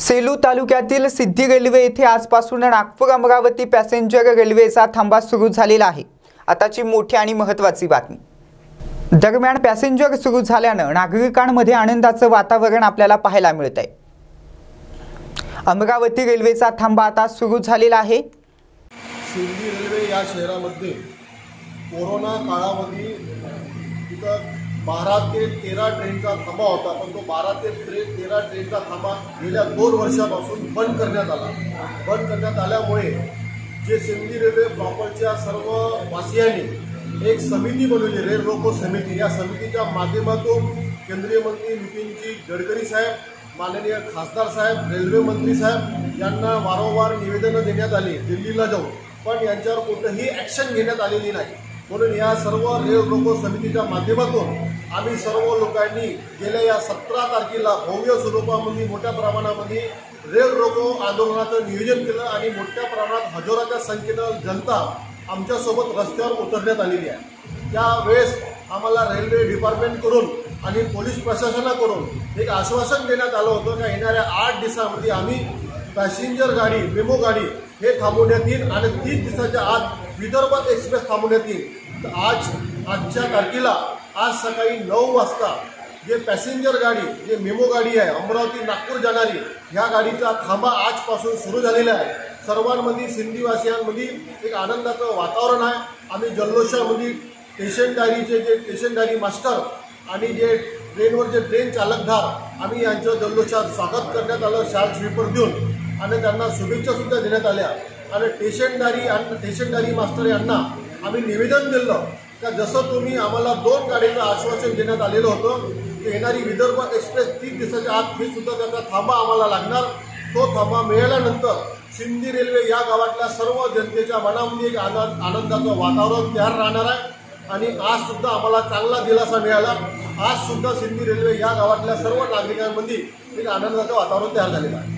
सेलू तालुक्यातील सिद्धी रेल्वे येथे आजपासून नागपूर अमरावती पॅसेंजर रेल्वेचा थांबा सुरू झालेला आहे. आताची मोठी आणि महत्त्वाची बातमी. दरम्यान पॅसेंजर सुरू झाल्यानं नागरिकांमध्ये आनंदाचं वातावरण आपल्याला पाहायला मिळत आहे अमरावती रेल्वेचा थांबा आता सुरू झालेला आहे. सिद्धी रेल्वे या शहरामध्ये कोरोना काळामध्ये बारा ते तेरा ट्रेनचा थांबा होता पण तो बारा ते त्रे तेरा ट्रेनचा थांबा गेल्या दोन वर्षापासून बंद करण्यात आला. बंद करण्यात आल्यामुळे जे सिंधी रेल्वे प्रॉपरच्या सर्व वासियांनी एक समिती बनवली रेल रोको समिती. या समितीच्या माध्यमातून केंद्रीय मंत्री नितीनजी गडकरी साहेब माननीय खासदार साहेब रेल्वे मंत्री साहेब यांना वारंवार निवेदनं देण्यात आली दिल्लीला जाऊन. पण यांच्यावर कुठंही ॲक्शन घेण्यात आलेली नाही. म्हणून या सर्व रेल रोको समितीच्या माध्यमातून आम्ही सर्व लोकांनी गेल्या या सतरा तारखेला भव्य स्वरूपामध्ये मोठ्या प्रमाणामध्ये रेल रोको आंदोलनाचं नियोजन केलं आणि मोठ्या प्रमाणात हजाराच्या संख्येनं जनता आमच्यासोबत रस्त्यावर उतरण्यात आलेली आहे. त्यावेळेस आम्हाला रेल्वे डिपार्टमेंटकडून आणि पोलीस प्रशासनाकडून एक आश्वासन देण्यात आलं होतं का येणाऱ्या आठ दिवसामध्ये आम्ही पॅसेंजर गाडी मेमो गाडी हे थांबवण्यात येईल आणि तीन दिवसाच्या आत विदर्भ एक्सप्रेस थांबवण्यात येईल तर आज आजच्या तारखेला आज सकाळी नऊ वाजता जे पॅसेंजर गाडी जे मेमो गाडी आहे अमरावती नागपूर जाणारी ह्या गाडीचा थांबा आजपासून सुरू झालेला आहे. सर्वांमध्ये सिंधीवासियांमध्ये एक आनंदाचं वातावरण आहे. आम्ही जल्लोषामध्ये स्टेशनदारीचे जे स्टेशनदारी मास्टर आणि जे ट्रेनवर जे ट्रेन चालकधार आम्ही यांचं जल्लोषात स्वागत करण्यात आलं शाल स्वीपर देऊन. आणि त्यांना शुभेच्छासुद्धा देण्यात आल्या. आणि स्टेशनदारी आणि स्टेशनदारी मास्टर यांना आम्ही निवेदन दिलं का जसं तुम्ही आम्हाला दोन गाडीचं आश्वासन देण्यात आलेलं होतं की येणारी विदर्भ एक्सप्रेस तीन दिवसाच्या आत ही सुद्धा त्याचा थांबा आम्हाला लागणार. तो थांबा मिळाल्यानंतर सिंधी रेल्वे या गावातल्या सर्व जनतेच्या मनामध्ये एक आनंद आनंदाचं वातावरण तयार राहणार आहे. आणि आज सुद्धा आम्हाला चांगला दिलासा मिळाला. आज सुद्धा सिंधी रेल्वे या गावातल्या सर्व नागरिकांमध्ये एक आनंदाचं वातावरण तयार झालेलं आहे.